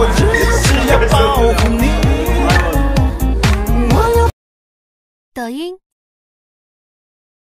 我只是要保护你。抖音。